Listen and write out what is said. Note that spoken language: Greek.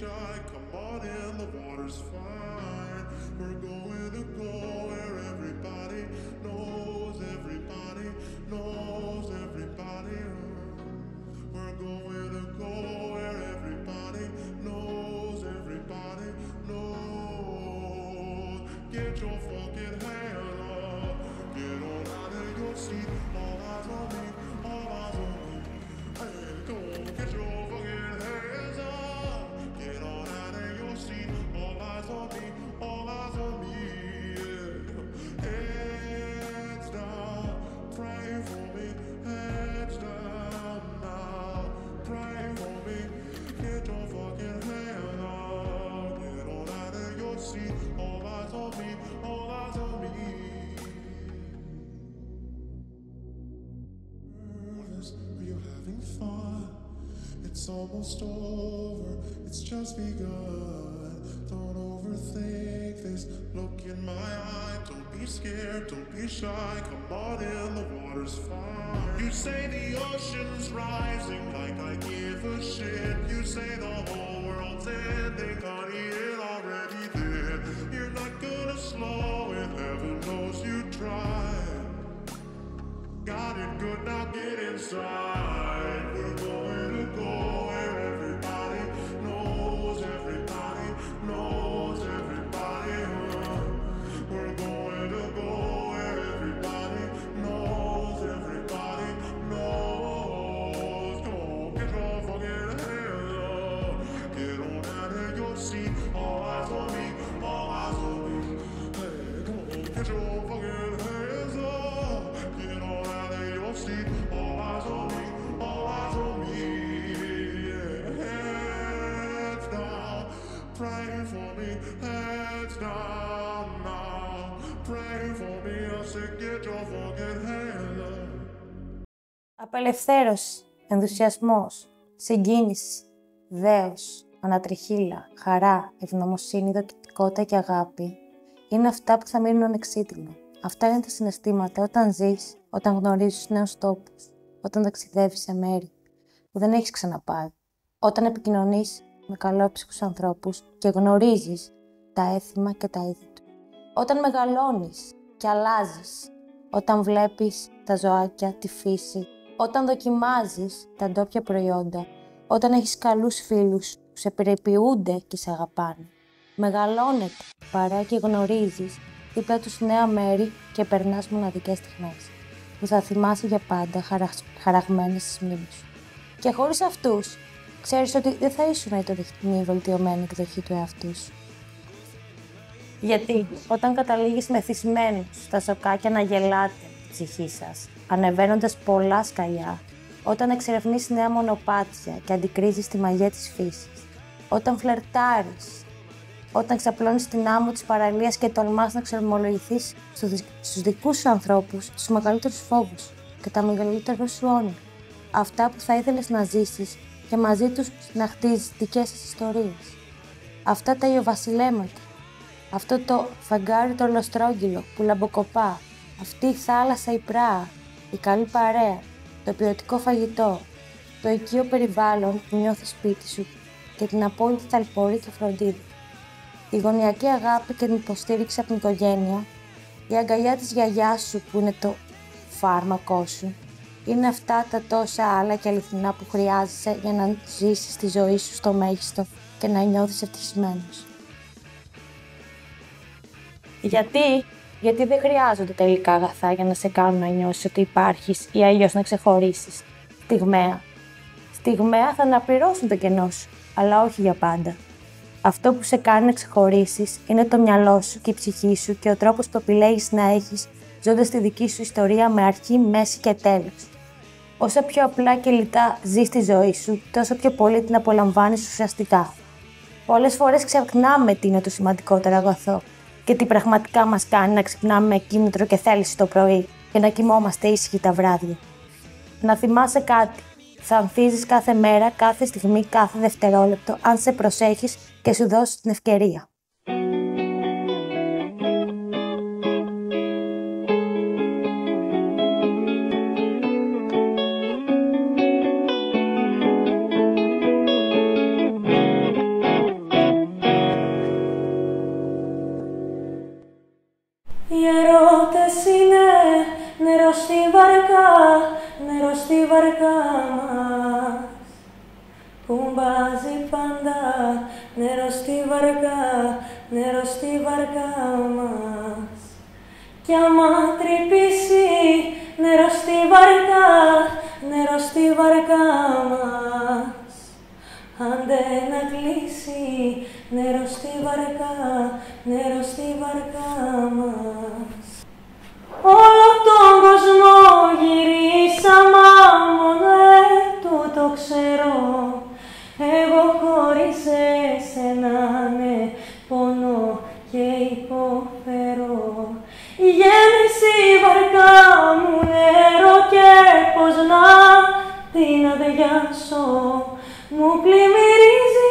shy. Come on in, the water's fine. We're going to go where everybody knows, having fun? It's almost over, it's just begun. Don't overthink this. Look in my eye, don't be scared, don't be shy. Come on in, the water's fine. You say the ocean's rising like I give a shit. You say the whole world's ending, of your seat. All eyes on me, all eyes on me. Hey, come on, get your fucking hands up. Get on out of your seat. All eyes on me, all eyes on me. Yeah, heads down, pray for me. Heads down now, pray for me. I said, get your fucking hands up. Απελευθέρωση, ενθουσιασμός, συγκίνηση, δέος, ανατριχύλα, χαρά, ευγνωμοσύνη, δοκιτικότητα και αγάπη είναι αυτά που θα μείνουν ανεξίτηλα. Αυτά είναι τα συναισθήματα όταν ζεις, όταν γνωρίζεις νέους τόπους, όταν ταξιδεύεις σε μέρη που δεν έχεις ξαναπάει, όταν επικοινωνείς με καλόψυχους ανθρώπους και γνωρίζεις τα έθιμα και τα είδη του. Όταν μεγαλώνεις και αλλάζεις, όταν βλέπεις τα ζωάκια, τη φύση, όταν δοκιμάζεις τα ντόπια προϊόντα, όταν έχεις καλούς φίλους που σε περιποιούνται και σε αγαπάνε. Μεγαλώνετε παρά και γνωρίζεις δίπλα τους νέα μέρη και περνάς μοναδικές στιγμές που θα θυμάσαι για πάντα χαρα... χαραγμένες στις μνήμες σου. Και χωρίς αυτούς, ξέρεις ότι δεν θα ήσουν η τωρινή βελτιωμένη εκδοχή του εαυτού σου. Γιατί όταν καταλήγεις μεθυσμένος στα σοκάκια να γελάτε τη ψυχή σας, ανεβαίνοντας πολλά σκαλιά, όταν εξερευνείς νέα μονοπάτια και αντικρίζεις τη μαγεία της φύσης, όταν φλερτάρεις, όταν ξαπλώνεις την άμμο της παραλίας και τολμάς να ξεμολογηθείς στους, στους δικούς σου ανθρώπους τους μεγαλύτερους φόβους και τα μεγαλύτερα σου όνειρα. Αυτά που θα ήθελες να ζήσεις και μαζί τους να χτίζεις δικές σας ιστορίες. Αυτά τα ιοβασιλέματα, αυτό το φεγγάρι το ολοστρόγγυλο που λαμποκοπά, αυτή η θάλασσα η πρά, η καλή παρέα, το ποιοτικό φαγητό, το οικείο περιβάλλον που νιώθεις σπίτι σου και την απόλυτη ταλπορή και φροντίδα. Η γωνιακή αγάπη και την υποστήριξη από την οικογένεια, η αγκαλιά της γιαγιάς σου που είναι το φάρμακό σου, είναι αυτά τα τόσα άλλα και αληθινά που χρειάζεσαι για να ζήσεις τη ζωή σου στο μέγιστο και να νιώθεις ευτυχισμένος. Γιατί; Γιατί δεν χρειάζονται τελικά αγαθά για να σε κάνουν να νιώσεις ότι υπάρχεις ή αλλιώς να ξεχωρίσεις. Στιγμαία. Στιγμαία θα αναπληρώσουν το κενό σου, αλλά όχι για πάντα. Αυτό που σε κάνει να ξεχωρίσεις είναι το μυαλό σου και η ψυχή σου και ο τρόπος που επιλέγεις να έχεις ζώντας τη δική σου ιστορία με αρχή, μέση και τέλος. Όσο πιο απλά και λιτά ζεις τη ζωή σου, τόσο πιο πολύ την απολαμβάνεις ουσιαστικά. Πολλές φορές ξεχνάμε τι είναι το σημαντικότερο αγαθό και τι πραγματικά μας κάνει να ξυπνάμε με κίνητρο και θέληση το πρωί και να κοιμόμαστε ήσυχοι τα βράδια. Να θυμάσαι κάτι. Θα ανθίζεις κάθε μέρα, κάθε στιγμή, κάθε δευτερόλεπτο, αν σε προσέχεις και σου δώσεις την ευκαιρία. Οι ερώτες είναι νερό στη βαρκά, νερό στη βαρκά βαρκά, νερό στη βαρκά μας Κι άμα τρυπήσει νερό στη βαρκά, νερό στη βαρκά μας Άντε να κλείσει νερό στη βαρκά, νερό στη βαρκά μας. Την αδειάσω. Μου πλημμυρίζει